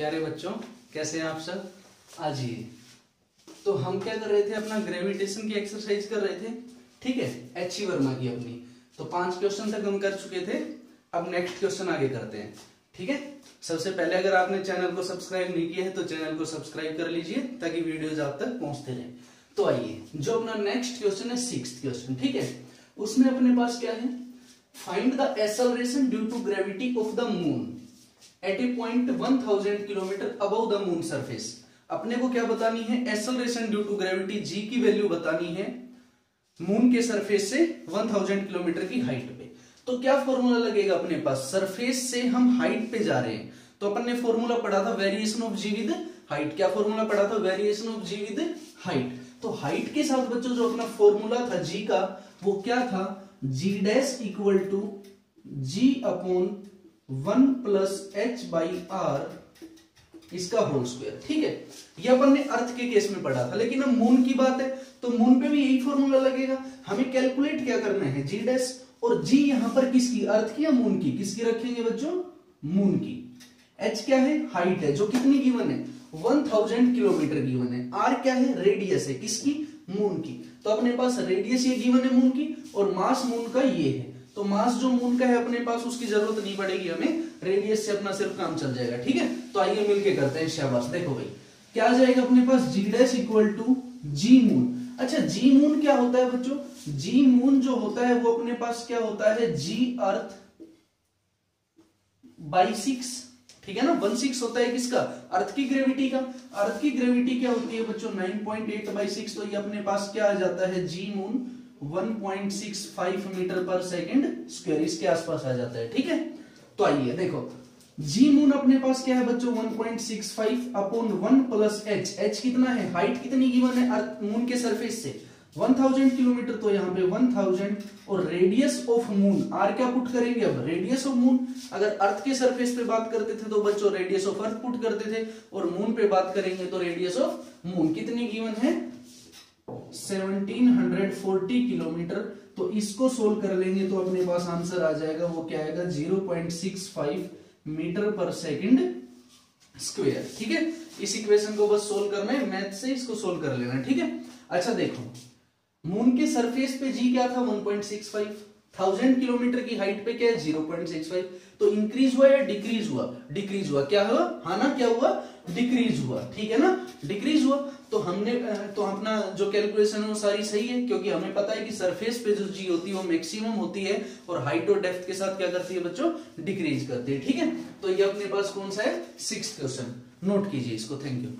प्यारे बच्चों, कैसे हैं आप सब? आजिए तो हम क्या कर रहे थे? अपना ग्रेविटेशन की एक्सरसाइज कर रहे थे। ठीक है? एच ई वर्मा की अपनी। तो पाँच क्वेश्चन तक हम कर चुके थे। अब नेक्स्ट क्वेश्चन आगे करते हैं। ठीक है? सबसे पहले अगर आपने चैनल को सब्सक्राइब नहीं किया है तो चैनल को सब्सक्राइब कर लीजिए, ताकि वीडियोज़ आप तक पहुँचते रहे। तो आइए, जो अपना नेक्स्ट क्वेश्चन है सिक्स क्वेश्चन ठीक है? उसमें अपने पास क्या है? Find the acceleration due to gravity of the moon at a point one thousand kilometre above the moon surface अपने को क्या बतानी है? Acceleration due to gravity g की वैल्यू बतानी है मून के सरफेस से 1000 किलोमीटर की हाइट पे। तो क्या फॉर्मूला लगेगा अपने पास? सरफेस से हम हाइट पे जा रहे हैं। तो अपन ने फॉर्मूला पढ़ा था variation of g with height क्या फॉर्मूला पढ़ा था? Variation of g with height तो हाइट के साथ बच्चों, जो अपना फॉर्मूला था जी का, वो क्या था? G dash equal to g upon one plus h by r इसका होल स्क्वायर, ठीक है? ये अपन ने अर्थ के केस में पढ़ा था, लेकिन अब मून की बात है तो मून पे भी यही फॉर्मूला लगेगा। हमें कैलकुलेट क्या करना है? जी डैश और जी यहाँ पर किसकी? अर्थ की या मून की? किसकी रखेंगे बच्चों? मून की। एच क्या है? हाइट है, जो कितनी गिवन है? वन थाउज़ेंड किलोमीटर गिवन है। आर क्या है? रेडियस है। किसकी? मून की। तो अपने पास रेडियस ये गिवन है मून की, और मास मून का ये है। तो मास जो मून का है अपने पास, उसकी ज़रूरत नहीं पड़ेगी हमें। रेडियस से अपना सिर्फ़ काम चल जाएगा, ठीक है? तो आइए मिलके करते हैं शाबाश। देखो भाई, क्या जाएगा अपने पास? G dash equal to g moon अच्छा जी मून क्या होता है बच्चों? जी मून जो होता है, वो अपने पास क्या होता है? जी अर्थ बाई सिक्स ठीक है ना? वन सिक्स होता है किसका? अर्थ की ग्रेविटी का। अर्थ की ग्रेविटी क्या होती है बच्चों? Nine point eight by six तो ये अपने पास क्या आ जाता है? G moon 1.65 metre per second square इसके आसपास आ जाता है, ठीक है? तो आइए, देखो। जी मून अपने पास क्या है बच्चों? 1.65 upon one plus h h कितना है? हाइट कितनी गिवन है अर्थ मून के सरफेस से? 1000 किलोमीटर तो यहाँ पे 1000 और रेडियस ऑफ़ मून आर क्या पुट करेंगे अब? रेडियस ऑफ़ मून अगर अर्थ के सरफेस पे बात करते थे तो बच्चों रेडियस ऑफ़ अर्थ पुट करते थे। और मून पे बात करेंगे तो रेडियस ऑफ़ मून कितनी गिवन है? 1740 किलोमीटर तो इसको सोल्व कर लेंगे तो अपने पास आंसर आ जाएगा, वो क्या आएगा? 0.65 मीटर पर सेकंड स्क्वायर ठीक है? इस इक्वेशन को बस सोल्व करना है मैथ से इसको सोल्व कर लेना ठीक है? अच्छा देखो। मून के सरफेस पे जी क्या था? 1.65 थाउज़ेंड किलोमीटर की हाइट पे क्या है? 0.65 तो इंक्रीज हुआ या डिक्रीज हुआ? डिक्रीज हुआ। क्या हुआ? हाँ ना, क्या हुआ? डिक्रीज हुआ। ठीक है ना? डिक्रीज हुआ। तो हमने तो अपना जो कैलकुलेशन है वो सारी सही है, क्योंकि हमें पता है कि सरफेस पे जो जी होती है वो मैक्सिमम होती है, और हाइट और डेप्थ के साथ क्या करती है बच्चों? डिक्रीज करती है। ठीक है? तो ये अपने पास कौन सा है? सिक्स क्वेश्चन नोट कीजिए इसको। Thank you